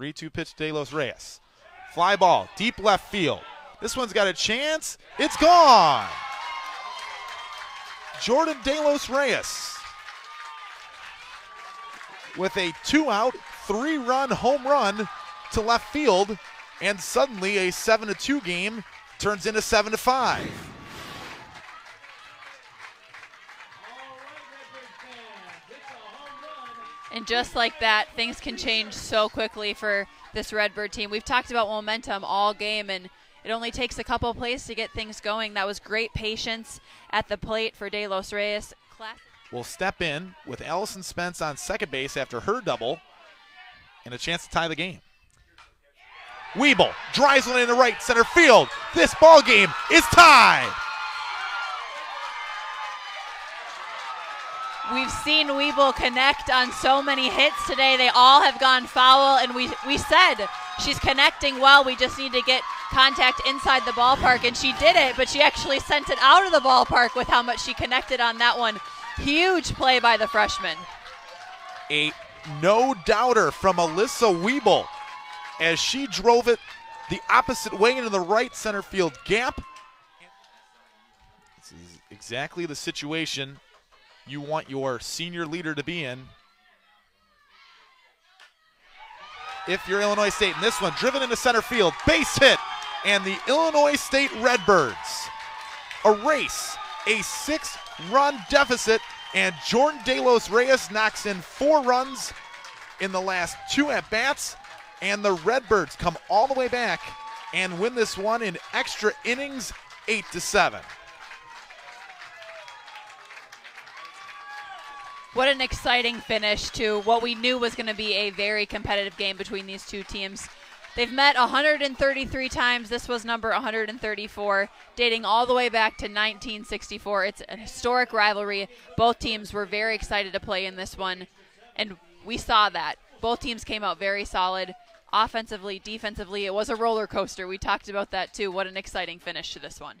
3 2 pitch, De Los Reyes. Fly ball, deep left field. This one's got a chance. It's gone. Jordan De Los Reyes with a two out, three run home run to left field, and suddenly a 7 2 game turns into 7 5. And just like that, things can change so quickly for this Redbird team. We've talked about momentum all game, and it only takes a couple plays to get things going. That was great patience at the plate for De Los Reyes. Will step in with Allison Spence on second base after her double and a chance to tie the game. Weeble drives one into right center field. This ball game is tied. We've seen Weeble connect on so many hits today. They all have gone foul, and we we said she's connecting well. We just need to get contact inside the ballpark, and she did it. But she actually sent it out of the ballpark with how much she connected on that one. Huge play by the freshman. A no doubter from Alyssa Weeble as she drove it the opposite way into the right center field gap. This is exactly the situation you want your senior leader to be in. If you're Illinois State, and this one driven into center field, base hit, and the Illinois State Redbirds erase a six run deficit, and Jordan De Los Reyes knocks in four runs in the last two at bats, and the Redbirds come all the way back and win this one in extra innings, eight to seven. What an exciting finish to what we knew was going to be a very competitive game between these two teams. They've met 133 times. This was number 134, dating all the way back to 1964. It's a historic rivalry. Both teams were very excited to play in this one, and we saw that. Both teams came out very solid. Offensively, defensively, it was a roller coaster. We talked about that too. What an exciting finish to this one.